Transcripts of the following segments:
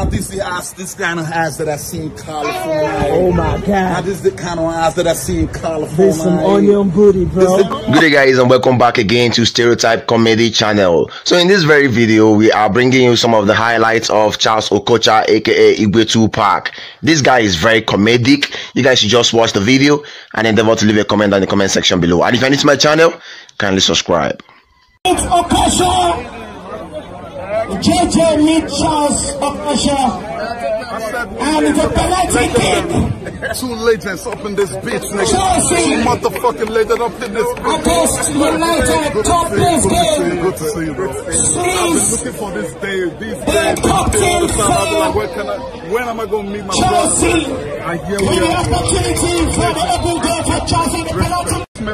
Now this the ass, this kind of ass that I see in California. Oh my Now god. this the kind of ass that I see in California. This some onion booty, bro. Good day guys and welcome back again to Stereotype Comedy channel. So in this very video we are bringing you some of the highlights of Charles Okocha aka Igwe Tupac. This guy is very comedic. You guys should just watch the video and endeavor to leave a comment down in the comment section below. And if you're new to my channel, kindly subscribe. It's Okocha. Meet Charles Okocha. And it's a penalty kick Two legends up in this bitch, nigga. Chelsea. Two motherfucking legends up in this bitch. against United. Top place game. Good to see you, bro. I've been Please. looking for this day, these They're days. cocktail This time, like, where can I, when am I gonna meet my Chelsea. brother? Here With we opportunity for the open goal for Chelsea.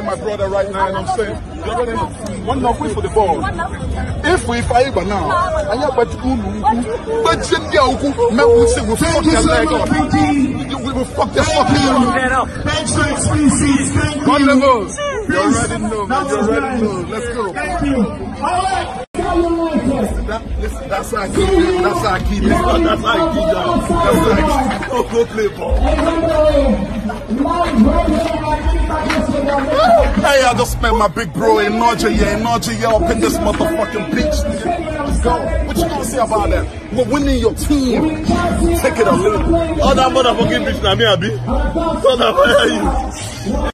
The penalty. Met my brother right now, what I'm saying? You already know. One wait for the ball. If we fight but now, I have but but you know, man, we say we fuck your leg up. We will fuck your fucking up. Bench for excuses. Thank you. Wonderful. You already know, man. You already know. Let's go. Thank you. All right. That, listen, that's how I keep it. That's how I keep it. That's how I keep it. That's how I keep it. Go, go play ball. I just met my big bro in Nigeria, in Nigeria, up in this motherfucking nigga. Let's go. What you gonna say about that? We're winning your team. Take it leave it. All that motherfucking bitch na me, Abi. So that why you?